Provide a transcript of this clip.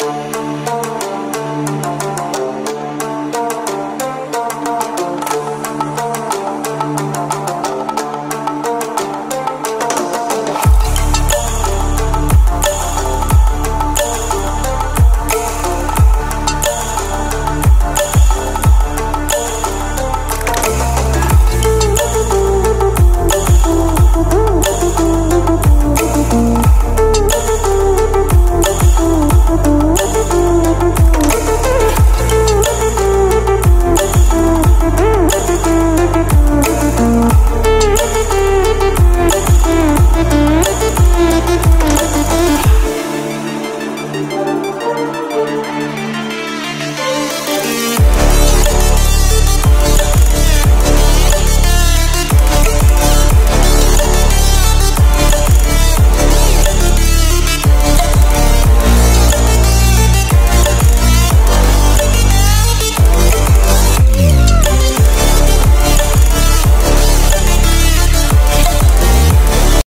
Música